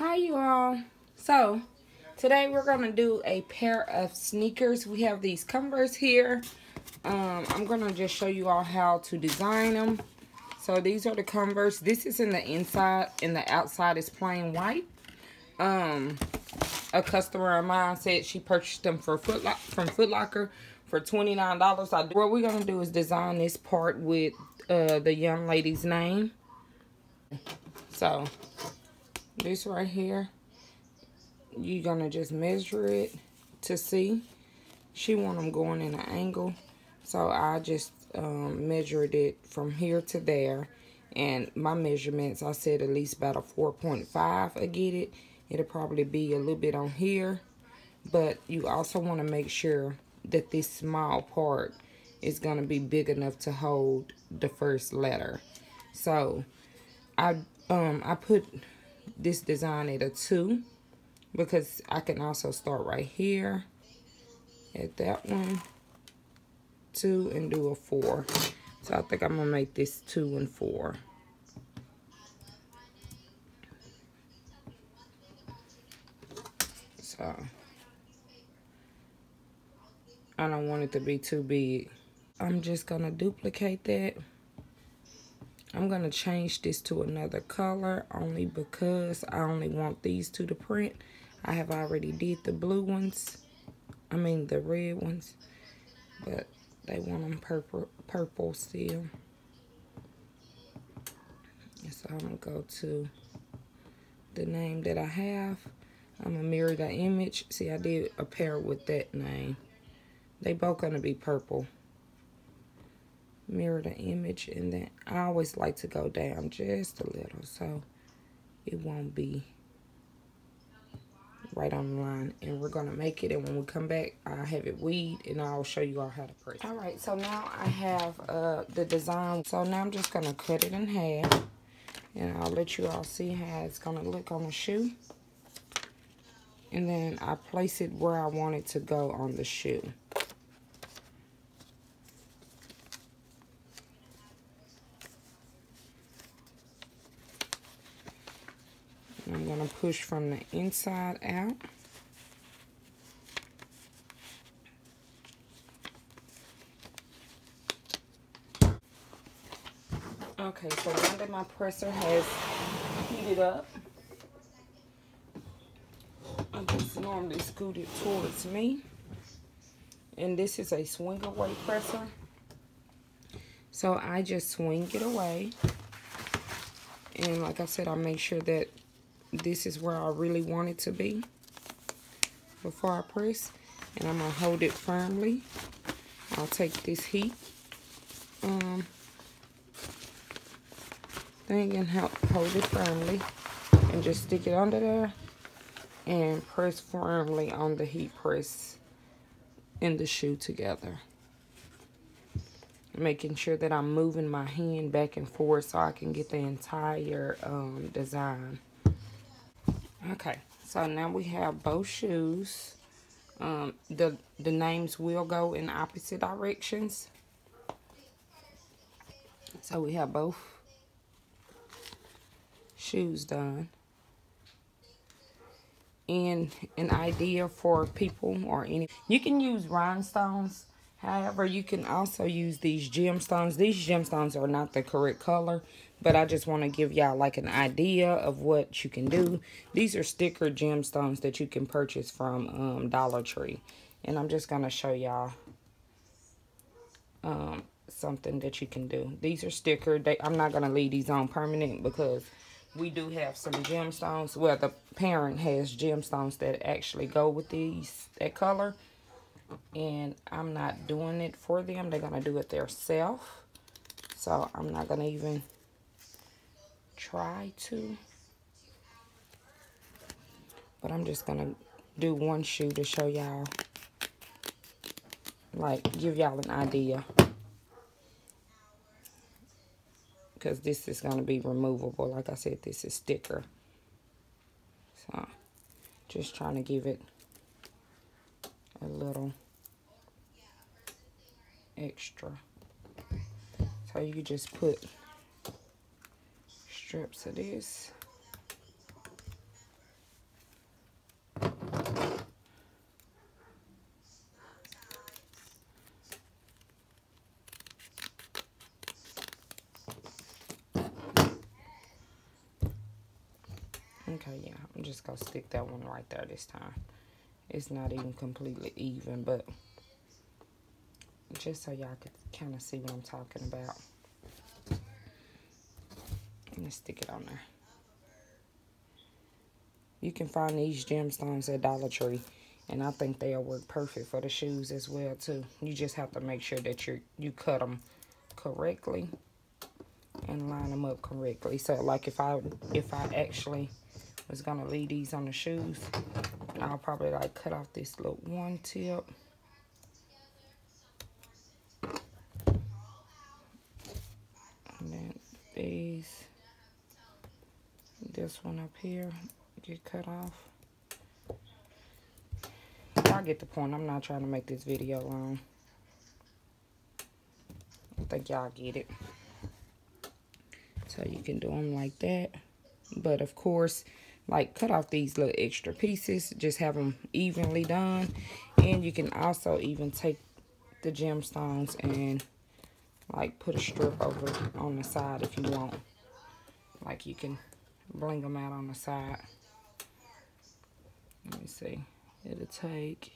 Hi you all. So today we're gonna do a pair of sneakers. We have these Converse here. Um, I'm gonna just show you all how to design them. So these are the Converse. This is in the inside and the outside is plain white. Um, a customer of mine said she purchased them for Foot from Foot Locker for $29. I, what we're gonna do is design this part with uh, the young lady's name. So this right here you're gonna just measure it to see. She want them going in an angle so I just um, measured it from here to there. And my measurements I said at least about a 4.5 I get it. It'll probably be a little bit on here. But you also want to make sure that this small part is going to be big enough to hold the first letter. So I um I put this design at a 2 because I can also start right here at that one 2 and do a 4 so I think I'm gonna make this 2 and 4 so I don't want it to be too big. I'm just gonna duplicate that I'm going to change this to another color only because I only want these two to print. I have already did the blue ones. I mean the red ones. But they want them purple, purple still. So I'm going to go to the name that I have. I'm going to mirror the image. See, I did a pair with that name. They both going to be purple mirror the image and then I always like to go down just a little so it won't be right on the line. And we're gonna make it and when we come back I have it weed and I'll show you all how to press all right so now I have uh, the design. So now I'm just gonna cut it in half and I'll let you all see how it's gonna look on the shoe. And then I place it where I want it to go on the shoe I'm going to push from the inside out. Okay, so now that my presser has heated up, I just normally scoot it towards me. And this is a swing away presser. So I just swing it away. And like I said, I make sure that this is where I really want it to be before I press. And I'm going to hold it firmly. I'll take this heat um, thing and help hold it firmly. And just stick it under there and press firmly on the heat press in the shoe together. Making sure that I'm moving my hand back and forth so I can get the entire um, design. Okay, so now we have both shoes. Um, the, the names will go in opposite directions. So we have both shoes done. And an idea for people or any, you can use rhinestones. However, you can also use these gemstones. These gemstones are not the correct color. But I just want to give y'all like an idea of what you can do. These are sticker gemstones that you can purchase from um, Dollar Tree. And I'm just going to show y'all um, something that you can do. These are sticker. They, I'm not going to leave these on permanent because we do have some gemstones. Well, the parent has gemstones that actually go with these, that color. And I'm not doing it for them. They're going to do it themselves. So I'm not going to even try to. But I'm just going to do one shoe to show y'all. Like, give y'all an idea. Because this is going to be removable. Like I said, this is sticker. So, just trying to give it a little extra. So you just put strips of this. Okay, yeah, I'm just gonna stick that one right there this time. It's not even completely even, but just so y'all could kind of see what I'm talking about. Let me stick it on there. You can find these gemstones at Dollar Tree. And I think they'll work perfect for the shoes as well, too. You just have to make sure that you you cut them correctly and line them up correctly. So, like, if I if I actually was going to leave these on the shoes, I'll probably, like, cut off this little one tip. And then these, this one up here, get cut off. I get the point. I'm not trying to make this video long. I think y'all get it. So you can do them like that. But of course, like cut off these little extra pieces. Just have them evenly done. And you can also even take the gemstones and like put a strip over on the side if you want. Like you can bling them out on the side. Let me see. It'll take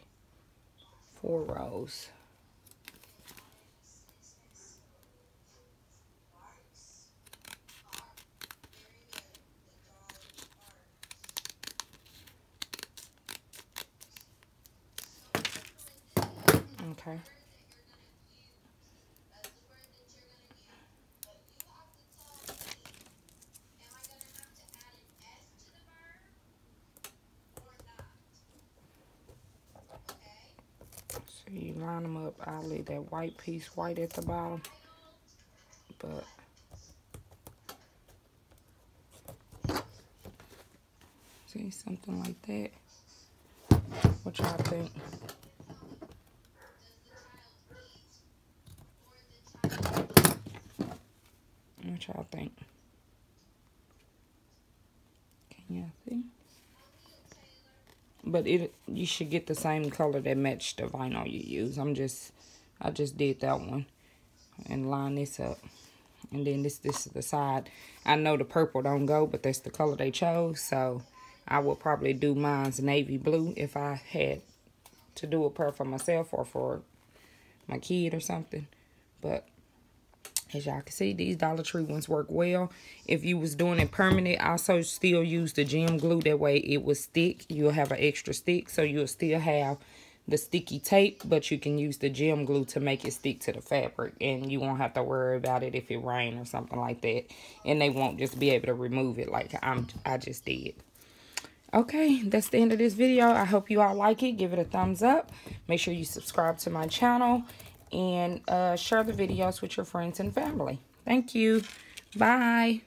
four rows. Okay. you line them up. I'll leave that white piece white at the bottom. But see something like that. What y'all think? What y'all think? Can y'all see? but it you should get the same color that matched the vinyl you use. I'm just I just did that one and line this up. And then this this is the side. I know the purple don't go, but that's the color they chose. So I would probably do mine's navy blue if I had to do a pair for myself or for my kid or something. But as y'all can see, these Dollar Tree ones work well. If you was doing it permanent, I also still use the gem glue. That way it will stick. You'll have an extra stick, so you'll still have the sticky tape, but you can use the gem glue to make it stick to the fabric, and you won't have to worry about it if it rain or something like that, and they won't just be able to remove it like I'm I just did. Okay, that's the end of this video. I hope you all like it. Give it a thumbs up. Make sure you subscribe to my channel, and uh, share the videos with your friends and family. Thank you. Bye.